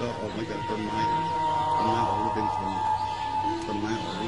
ก็ออกมาจากต้นไม้ต้นไม้ออกมาเป็นคนต้นไม้ออก